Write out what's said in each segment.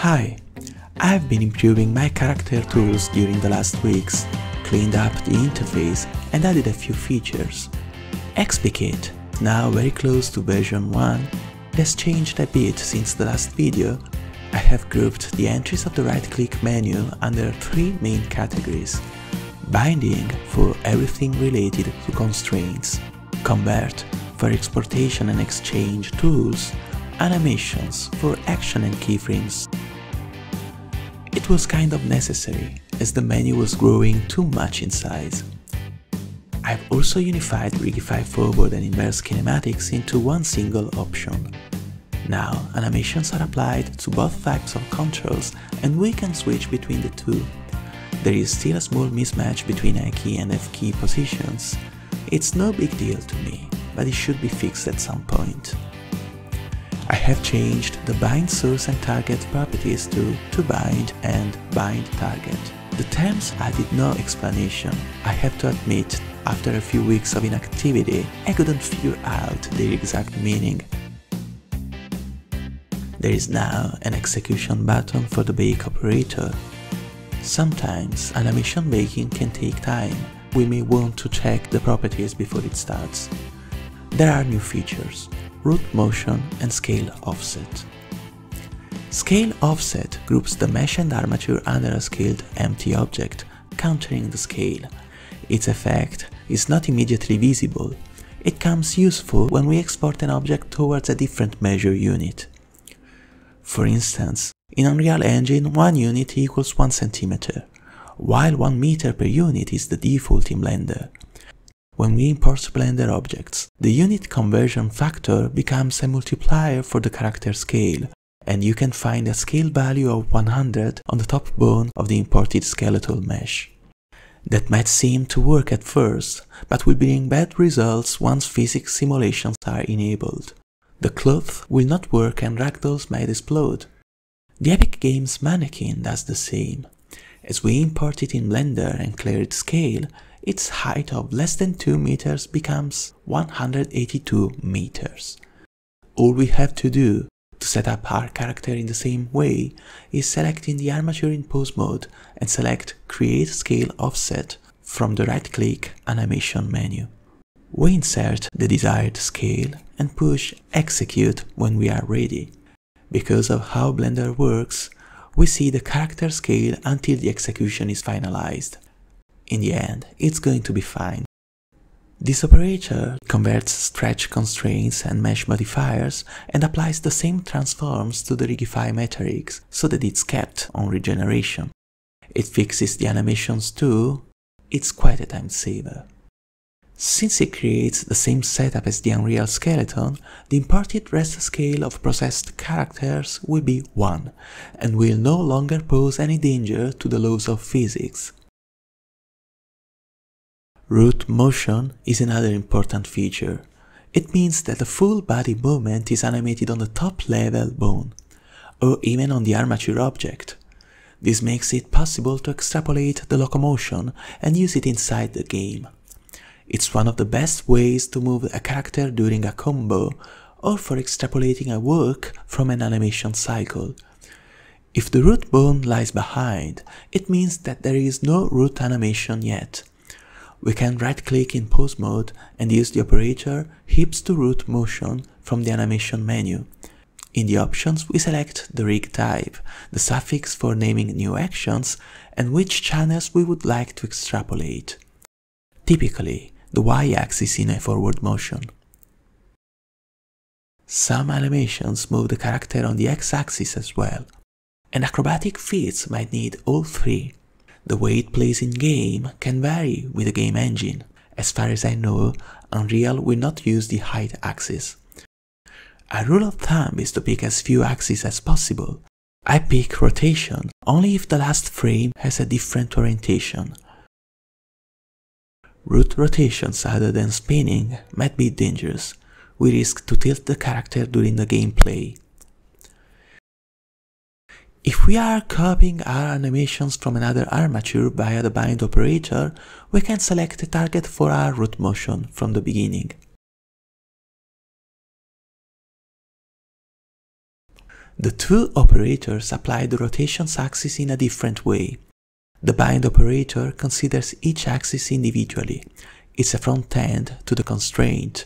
Hi, I've been improving my character tools during the last weeks, cleaned up the interface and added a few features. Expy Kit, now very close to version 1, has changed a bit since the last video. I have grouped the entries of the right-click menu under three main categories. Binding for everything related to constraints, Convert for exportation and exchange tools, animations for action and keyframes. It was kind of necessary as the menu was growing too much in size. I've also unified Rigify forward and inverse kinematics into one single option. Now, animations are applied to both types of controls and we can switch between the two. There is still a small mismatch between IK and FK positions. It's no big deal to me, but it should be fixed at some point. I have changed the bind source and target properties to to bind and bind target. The terms added no explanation. I have to admit, after a few weeks of inactivity, I couldn't figure out their exact meaning. There is now an execution button for the bake operator. Sometimes animation baking can take time. We may want to check the properties before it starts. There are new features root motion and scale offset. Scale offset groups the mesh and armature under a scaled empty object, countering the scale. Its effect is not immediately visible. It comes useful when we export an object towards a different measure unit. For instance, in Unreal Engine 1 unit equals 1 centimeter, while 1 meter per unit is the default in Blender. When we import Blender objects, the unit conversion factor becomes a multiplier for the character scale, and you can find a scale value of 100 on the top bone of the imported skeletal mesh. That might seem to work at first, but will bring bad results once physics simulations are enabled. The cloth will not work and ragdolls might explode. The Epic Games mannequin does the same. As we import it in Blender and clear its scale, its height of less than 2 meters becomes 182 meters. All we have to do to set up our character in the same way is select in the armature in pose mode and select Create Scale Offset from the right-click animation menu. We insert the desired scale and push Execute when we are ready. Because of how Blender works, we see the character scale until the execution is finalized. In the end, it's going to be fine. This operator converts stretch constraints and mesh modifiers and applies the same transforms to the Rigify matrix so that it's kept on regeneration. It fixes the animations too, it's quite a time saver. Since it creates the same setup as the Unreal skeleton, the imported rest scale of processed characters will be 1 and will no longer pose any danger to the laws of physics. Root motion is another important feature. It means that the full body movement is animated on the top level bone, or even on the armature object. This makes it possible to extrapolate the locomotion and use it inside the game. It's one of the best ways to move a character during a combo or for extrapolating a work from an animation cycle. If the root bone lies behind, it means that there is no root animation yet we can right-click in pose mode and use the operator hips to root motion from the animation menu. In the options, we select the rig type, the suffix for naming new actions, and which channels we would like to extrapolate. Typically, the y-axis in a forward motion. Some animations move the character on the x-axis as well, and acrobatic feats might need all three. The way it plays in game can vary with the game engine. As far as I know, Unreal will not use the height axis. A rule of thumb is to pick as few axes as possible. I pick rotation only if the last frame has a different orientation. Root rotations other than spinning might be dangerous. We risk to tilt the character during the gameplay. If we are copying our animations from another armature via the bind operator, we can select a target for our root motion from the beginning. The two operators apply the rotation axis in a different way. The bind operator considers each axis individually. It's a front end to the constraint.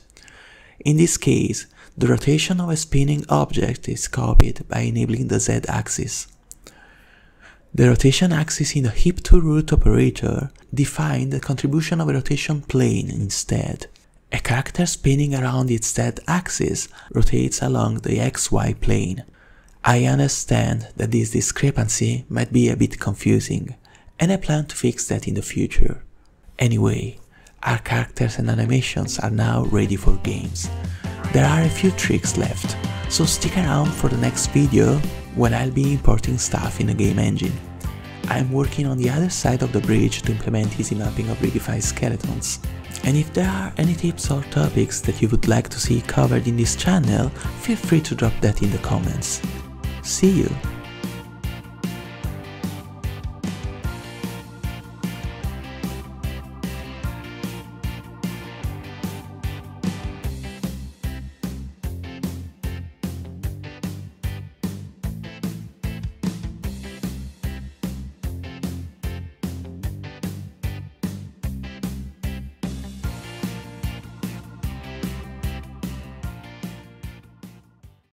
In this case, the rotation of a spinning object is copied by enabling the z-axis. The rotation axis in the hip to root operator defines the contribution of a rotation plane instead. A character spinning around its z-axis rotates along the xy plane. I understand that this discrepancy might be a bit confusing, and I plan to fix that in the future. Anyway, our characters and animations are now ready for games. There are a few tricks left, so stick around for the next video when I'll be importing stuff in the game engine. I'm working on the other side of the bridge to implement easy mapping of rigified skeletons. And if there are any tips or topics that you would like to see covered in this channel, feel free to drop that in the comments. See you!